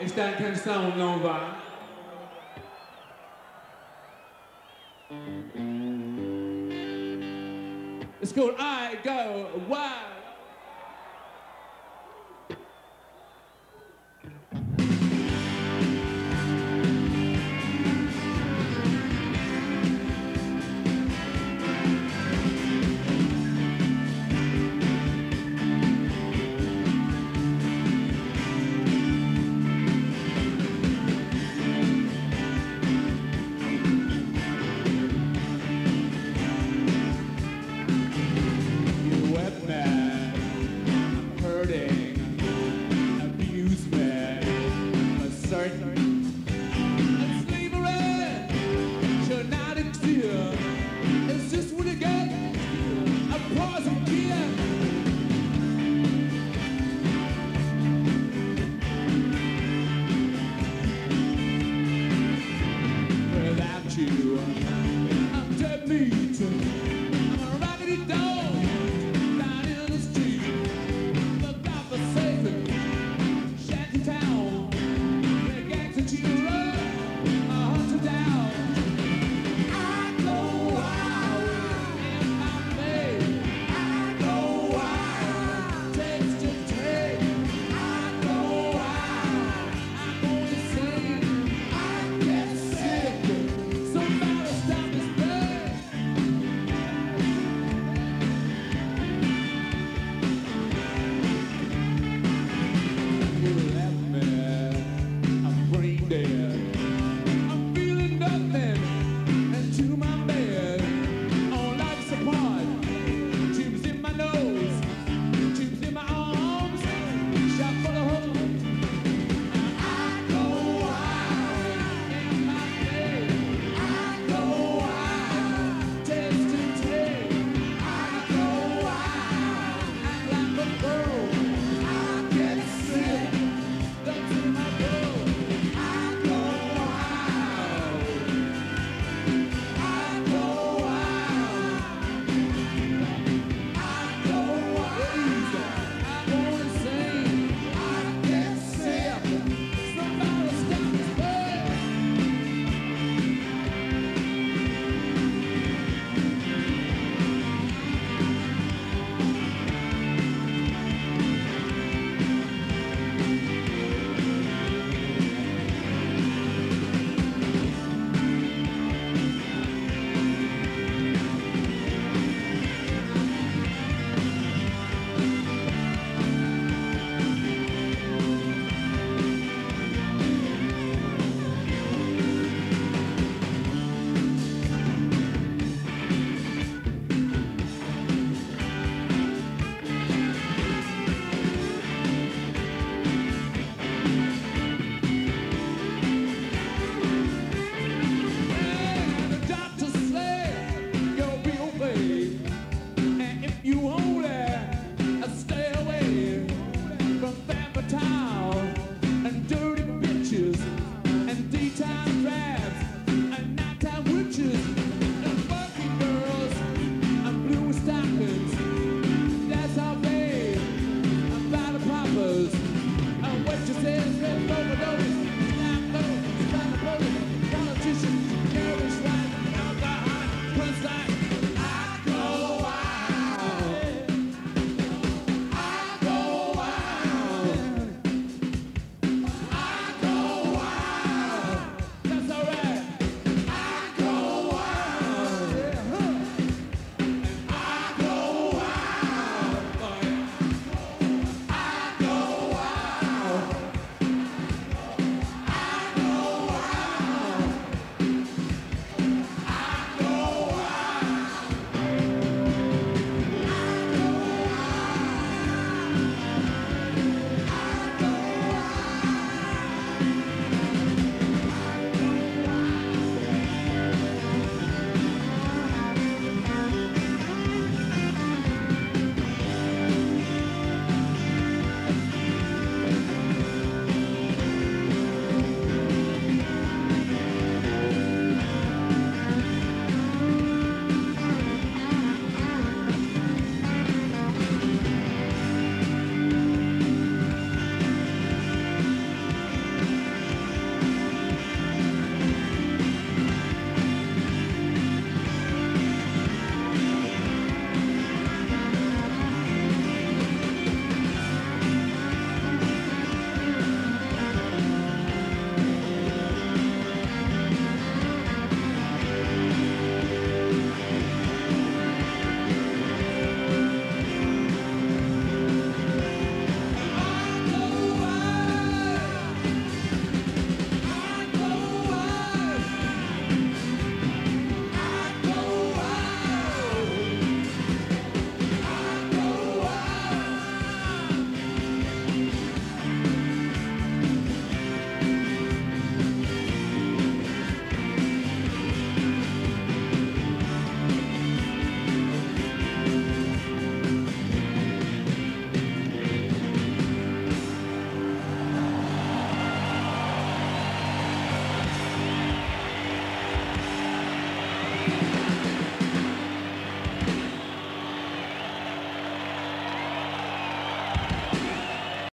Está em canção nova. It's called I Go Wild.